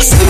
Six